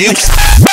Yes.